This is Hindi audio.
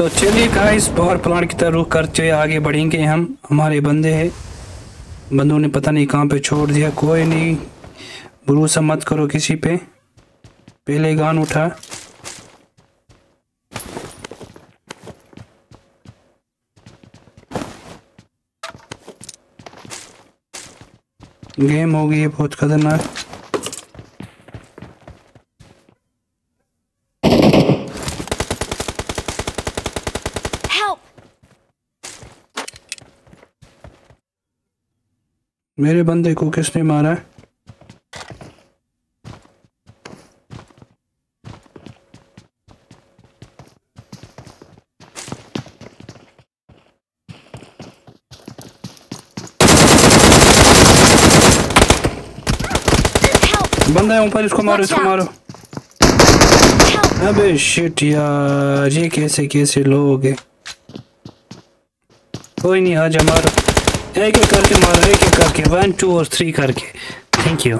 तो चलिए गाइस पावर प्लांट की तरफ़ रुख करते हुए आगे बढ़ेंगे हम, हमारे बंदे हैं। बंदों ने पता नहीं कहाँ पे छोड़ दिया, कोई नहीं। भरोसा मत करो किसी पे। पहले गान उठा। गेम हो गई है, बहुत खतरनाक। मेरे बंदे को किसने मारा? है बंदा है ऊपर इसको मारो इसको. मारो। अबे शिट यार ये कैसे कैसे लोग हैं? कोई नहीं आजा मारो। एक एक करके मारो एक एक करके। वन टू और थ्री करके। Thank you